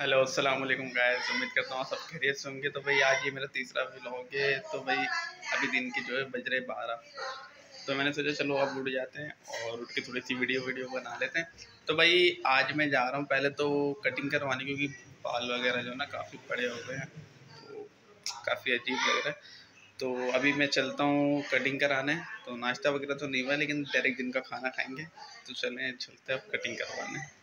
Hello अस्सलाम वालेकुम guys. उम्मीद करता हूँ सब खैरियत से होंगे। तो भाई, आज ये मेरा तीसरा व्लॉग है। तो भाई, अभी दिन के जो है बज रहे बारह। तो मैंने सोचा, चलो अब उठ जाते हैं और उठ के थोड़ी सी वीडियो वीडियो बना लेते हैं। तो भाई, आज मैं जा रहा हूँ। पहले तो कटिंग करवाने, क्योंकि बाल वगैरह जो ना, काफ़ी बड़े हो गए हैं। तो काफ़ी अजीब लग रहा है। तो अभी मैं चलता हूँ कटिंग कराने। तो नाश्ता वगैरह तो नहीं हुआ, लेकिन डायरेक्ट दिन का खाना खाएँगे। तो चलें, चलते अब कटिंग करवाने।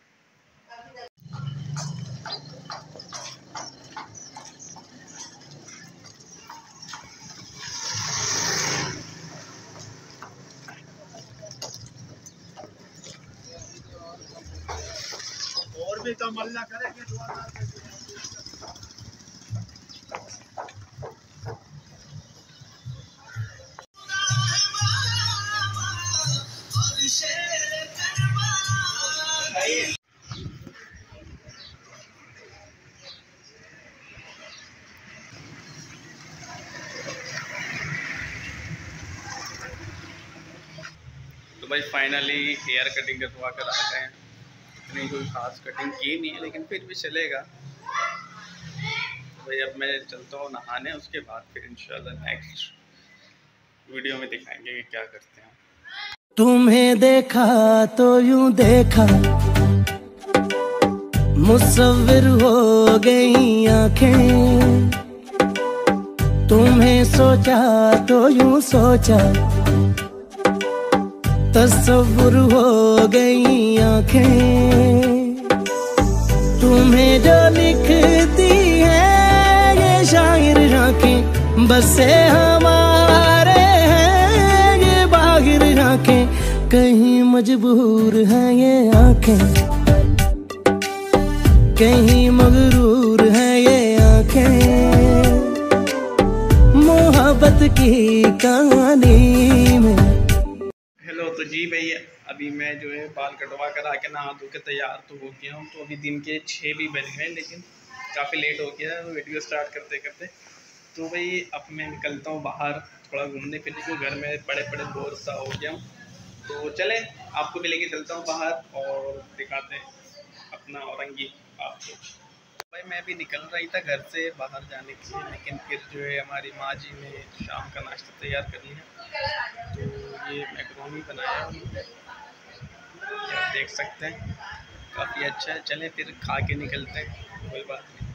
तो भाई फाइनली हेयर कटिंग करवा कर आ गए हैं। इतनी कोई खास कटिंग की नहीं है, लेकिन फिर भी चलेगा। भाई, अब मैं चलता हूँ नहाने, उसके बाद फिर इंशाल्लाह नेक्स्ट वीडियो में दिखाएँगे कि क्या करते हैं। तुम्हें देखा तो यूँ देखा मुसविर हो गई आँखें। तुम्हें सोचा तो यूँ सोचा तस्वुर हो गई आँखें। तुम्हें जो लिखती है, ये शायर आँखें बसे हमारे हैं, ये बाहिर आँखें कहीं मजबूर हैं ये आँखें। कहीं मगरूर है ये आँखें। मोहब्बत की कहानी में जी भाई, अभी मैं जो है बाल कटवा कर आके नहा धो के तैयार तो हो गया हूँ। तो अभी दिन के छः भी बज गए लेकिन काफ़ी लेट हो गया है। वीडियो स्टार्ट करते करते। तो भाई, अब मैं निकलता हूँ बाहर थोड़ा घूमने फिरने को घर में बड़े बड़े बोर सा हो गया हूँ। तो चले, आपको भी लेके चलता हूँ बाहर और दिखाते हैं अपना औरंगी आपको भाई, मैं भी निकल रही था घर से बाहर जाने के लिए, लेकिन फिर जो है हमारी माँ जी ने शाम का नाश्ता तैयार कर लिया। तो ये मैक्रोनी बनाया। आप देख सकते हैं, काफ़ी अच्छा है। चलें फिर खा के निकलते हैं, कोई बात नहीं।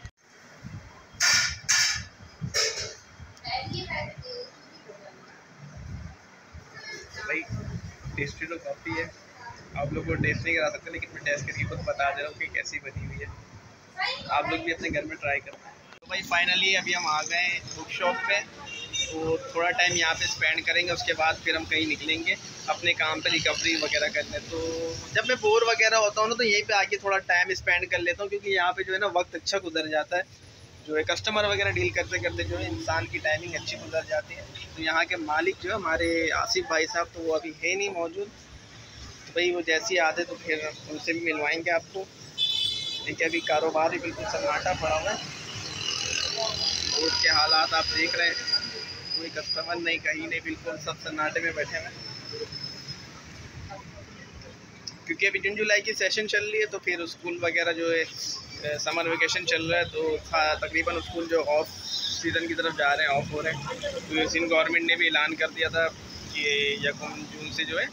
भाई, टेस्टी तो काफ़ी है। आप लोग को टेस्ट नहीं करा सकते, लेकिन मैं टेस्ट करके खुद बता दे रहा हूँ कि कैसी बनी हुई है। आप लोग भी अपने घर में ट्राई करना। तो भाई फाइनली अभी हम आ गए हैं बुक शॉप पे। तो थोड़ा टाइम यहाँ पे स्पेंड करेंगे, उसके बाद फिर हम कहीं निकलेंगे, अपने काम पे रिकवरी वगैरह करने। तो जब मैं बोर वगैरह होता हूँ ना तो यहीं पे आके थोड़ा टाइम स्पेंड कर लेता हूँ, क्योंकि यहाँ पे जो है ना, वक्त अच्छा गुजर जाता है। जो है कस्टमर वगैरह डील करते करते जो है, इंसान की टाइमिंग अच्छी गुजर जाती है। तो यहाँ के मालिक जो है, हमारे आसिफ भाई साहब तो वो अभी है नहीं मौजूद। तो भाई, वो जैसे ही आते तो फिर उनसे भी मिलवाएँगे आपको। देखिए, अभी कारोबार ही बिल्कुल सन्नाटा पड़ा हुआ है। और के हालात आप देख रहे हैं। कोई कस्टमर नहीं, कहीं नहीं, बिल्कुल सब सन्नाटे में बैठे हैं। क्योंकि अभी जून जुलाई की सेशन चल रही है तो फिर स्कूल वगैरह जो है समर वेकेशन चल रहा है तो तकरीबन स्कूल जो ऑफ़ सीज़न की तरफ़ जा रहे हैं ऑफ़ हो रहे हैं। तो दिन गवर्नमेंट ने भी ऐलान कर दिया था कि यकम जून से जो है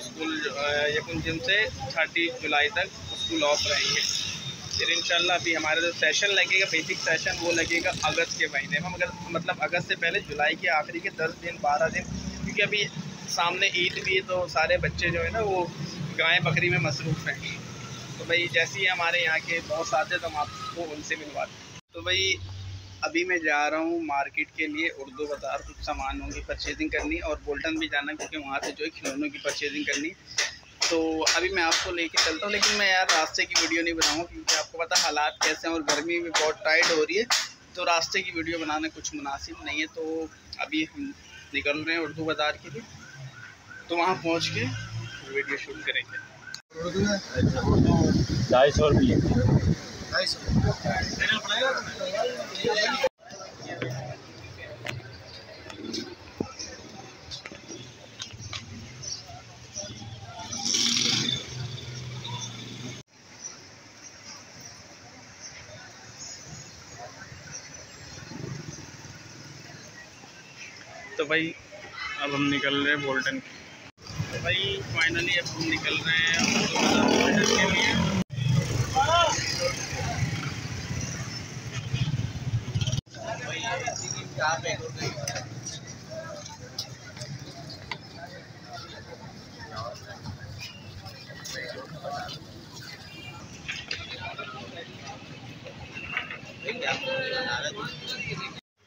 स्कूल यकम जून से थर्टी जुलाई तक स्कूल ऑफ़ रहेंगे। फिर इंशाल्लाह अभी हमारा जो सेशन लगेगा बेसिक सेशन वो लगेगा अगस्त के महीने में। मगर मतलब अगस्त से पहले जुलाई के आखिरी के दस दिन, बारह दिन, क्योंकि अभी सामने ईद भी है तो सारे बच्चे जो है ना वो गाय बकरी में मसरूफ़ हैं। तो भाई जैसे ही हमारे यहाँ के बॉस आते तो हम आपको उनसे मिलवाते तो भाई अभी मैं जा रहा हूँ मार्केट के लिए उर्दू बाज़ार, कुछ सामानों की परचेजिंग करनी और बोल्टन भी जाना, क्योंकि वहाँ से जो है खिलौनों की परचेजिंग करनी। तो अभी मैं आपको लेके चलता हूँ लेकिन मैं यार रास्ते की वीडियो नहीं बनाऊँगा क्योंकि आपको पता है हालात कैसे हैं और गर्मी भी बहुत टाइट हो रही है। तो रास्ते की वीडियो बनाना कुछ मुनासिब नहीं है तो अभी हम निकल रहे हैं उर्दू बाज़ार के लिए। तो वहाँ पहुँच के वीडियो शूट करेंगे। ढाई सौ रुपये तो भाई, अब हम निकल रहे हैं बोल्टन तो भाई फाइनली अब हम निकल रहे हैं बोल्टन के लिए।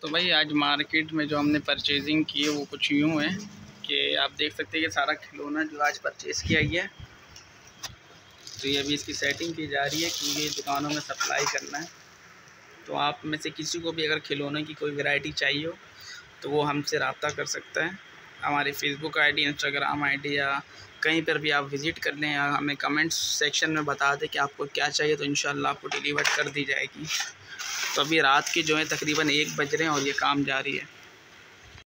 तो भाई आज मार्केट में जो हमने परचेजिंग की है, वो कुछ यूँ है कि आप देख सकते हैं कि सारा खिलौना जो आज परचेज़ किया गया तो ये अभी इसकी सेटिंग की जा रही है कि ये दुकानों में सप्लाई करना है। तो आप में से किसी को भी अगर खिलौने की कोई वैरायटी चाहिए हो तो वो हमसे रबता कर सकता है। हमारी फेसबुक आईडी इंस्टाग्राम आईडी या कहीं पर भी आप विज़िट कर लें या हमें कमेंट्स सेक्शन में बता दें कि आपको क्या चाहिए तो इन आपको डिलीवर कर दी जाएगी। तो अभी रात के जो है तकरीबन एक बज रहे हैं और ये काम जारी है।